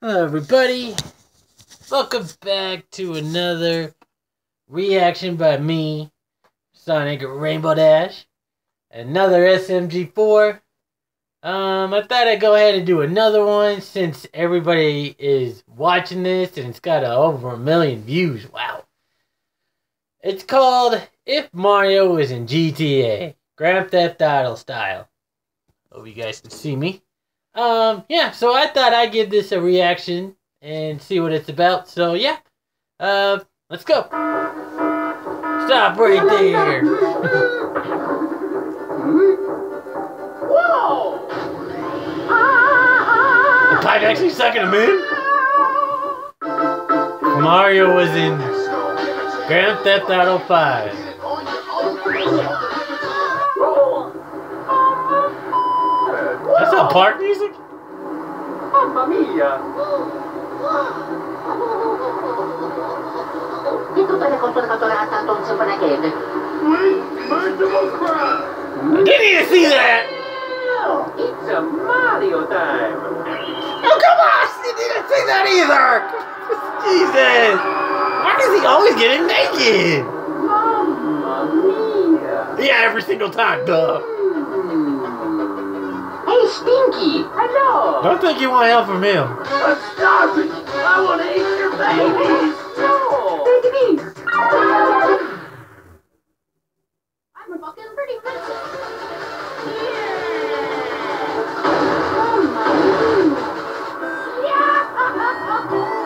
Hello, everybody. Welcome back to another reaction by me, Sonic Rainbow Dash. Another SMG4. Um, I thought I'd go ahead and do another one since everybody is watching this and it's got over a million views. Wow. It's called If Mario Was in GTA, Grand Theft Auto style. Hope you guys can see me. Um, yeah, so I thought I'd give this a reaction and see what it's about. So yeah, uh, let's go. Stop right there. Whoa! the pipe actually sucking him in? Mario was in Grand Theft Auto 5. That's not park music? Mamma mia! Di tutte le contornatorate a Tonzo Panaghead. I didn't even see that! It's a Mario time! Oh, come on! You didn't see that either! Jesus! Why is he always getting naked? Mamma mia! Yeah, every single time, duh. Hey, Stinky! Hello! Don't think you want help from him. I'm starving! I want to eat your babies! No! Take it easy. I'm a fucking pretty princess.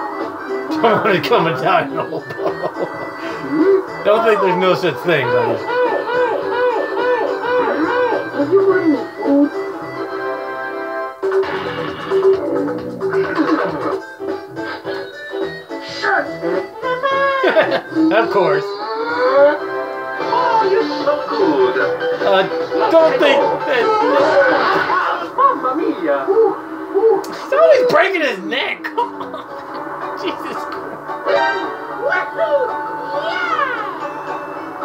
Don't want to come and die in a hole. Don't think there's no such thing, Hey, buddy. hey, hey, hey, hey, hey! Do you want any of course. Oh, you're so good! Uh, don't think that. Mamma mia! He's breaking his neck. Jesus Christ.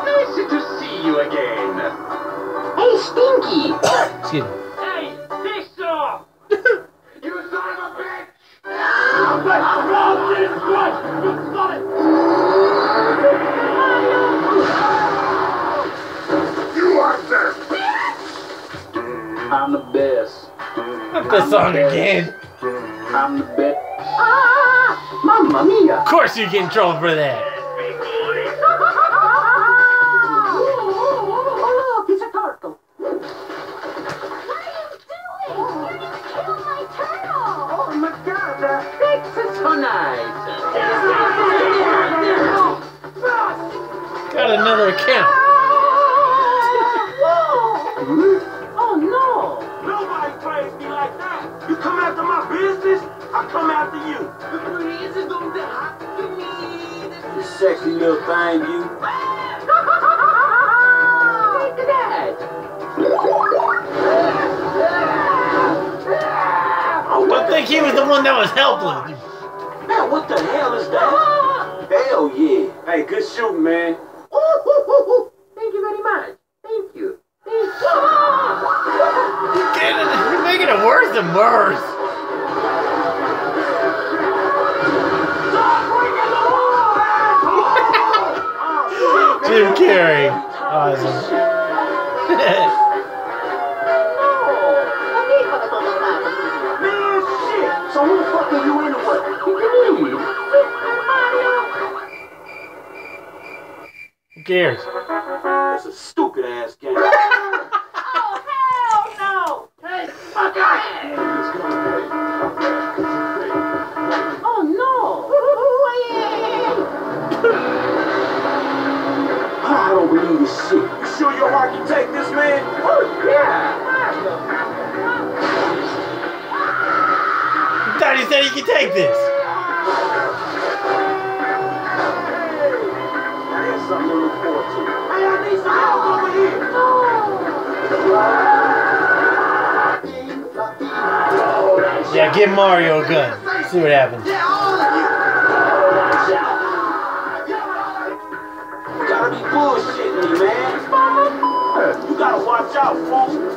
Nice to see you again! Hey, Stinky! Excuse me. I'm the best. Not this song again. I'm the best. Ah! Mamma mia! Of course you get in trouble for that. Oh, look, a turtle. Oh my god, the fix is so nice! Got another account. Come you! The breeze is gonna be hot me! You sexy little thing, you! Look at that! Oh, Don't think he was the one that was helping. Man, what the hell is that? Hell yeah! Hey, good shooting, man! Thank you very much! Thank you! Thank you! You're making it worse and worse. Jim Carrey. Awesome. Perché hai fatto tornato? Man, shit! So who the fuck are you anyway? Who cares? That's a stupid ass game. He take this. Yeah, give Mario a gun. See what happens. Gotta be bullshitting me, man. You gotta watch out, fool.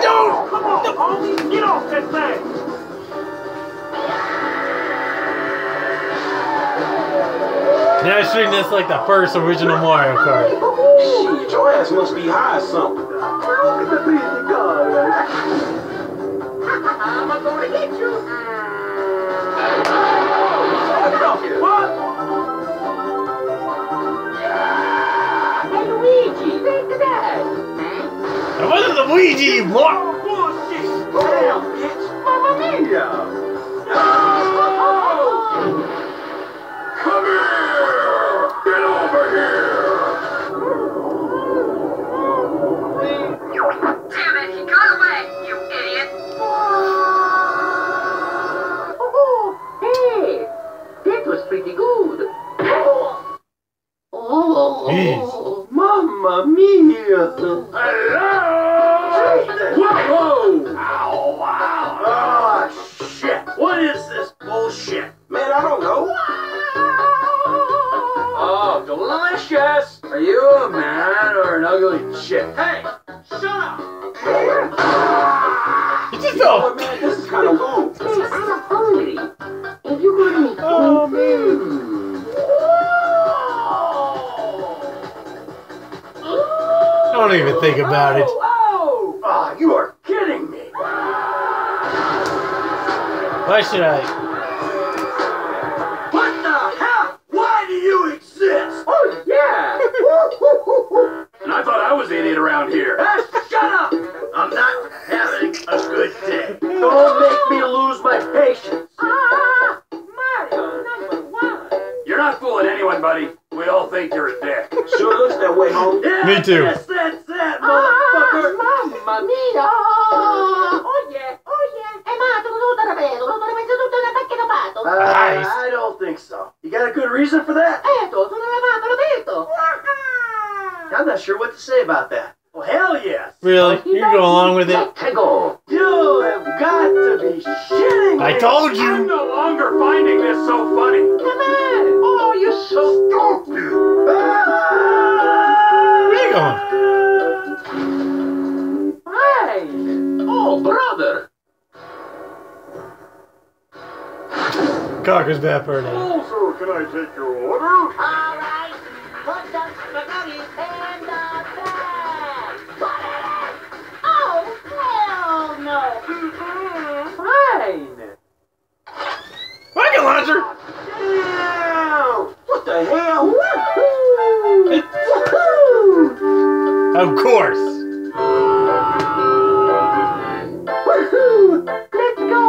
don't! Come on, come on. Get off that thing! Now yeah, shooting this like the first original Mario Kart. Shit, your ass must be high or something. I'm gonna get you. Luigi, you mor- Bullshit. Damn, bitch. Mamma mia. Come here! Get over here! Damn it, he got away, you idiot! Oh, hey, that was pretty good. Oh, Mamma mia! Are you a man or an ugly chick? Hey, shut up! You just Oh, man, this is kind of cool. hey, I'm hungry. Have you got any Oh, man. Don't even think about it. Oh, ah, you are kidding me. Why should I? What the hell? Why do you exist? Oh, yeah. And I thought I was the idiot around here. Hey, shut up! I'm not having a good day. Don't make me lose my patience. ah, Mario, number one. You're not fooling anyone, buddy. We all think you're a dick. Sure looks that way, home. Yeah, Me too. Yes, that's that, Ah, motherfucker. mamma mia. Oh, yeah, oh, yeah. È matto tutto da vedo, tutto da mezzo, tutto da tacchino patto. Nice. I don't think so. You got a good reason for that? I'm not sure what to say about that. Well, hell yes. Really? You go along with it? Let's go. You have got to be shitting me. I told you. I'm no longer finding this so funny. Come on. Oh, you're so Stupid. Where you going? fine. Oh, brother. Cocker's bad for day. Also, can I take your order? Ah, Of course. Woohoo! Let's go!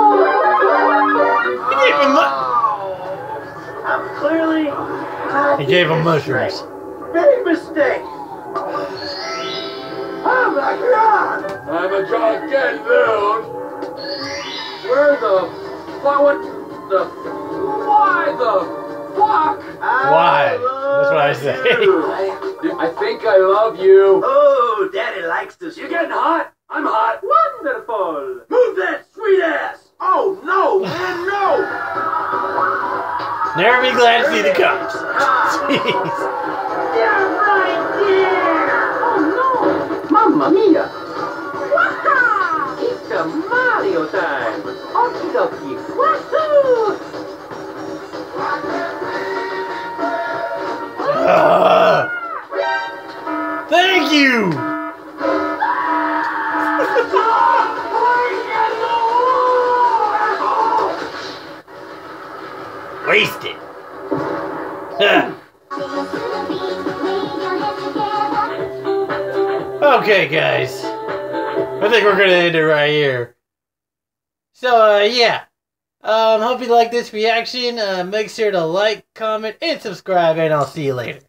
He gave him. Mu- I'm clearly. he gave him mushrooms. Big mistake. Oh my god! I'm a gigantic dude. Where the fuck? What the? Why the fuck? Why? That's what I oh, say. I think I love you. Oh, Daddy likes this. You're getting hot? I'm hot. Wonderful. Move that sweet ass. Oh no, man, no. Never be glad to see the cops. Jeez. yeah, right there. Oh no! Mamma mia! Waha! It's a Mario time! Okie dokie! You. Wasted. okay, guys. I think we're gonna end it right here. So, uh, yeah. Um, hope you like this reaction. Uh, make sure to like, comment, and subscribe, and I'll see you later.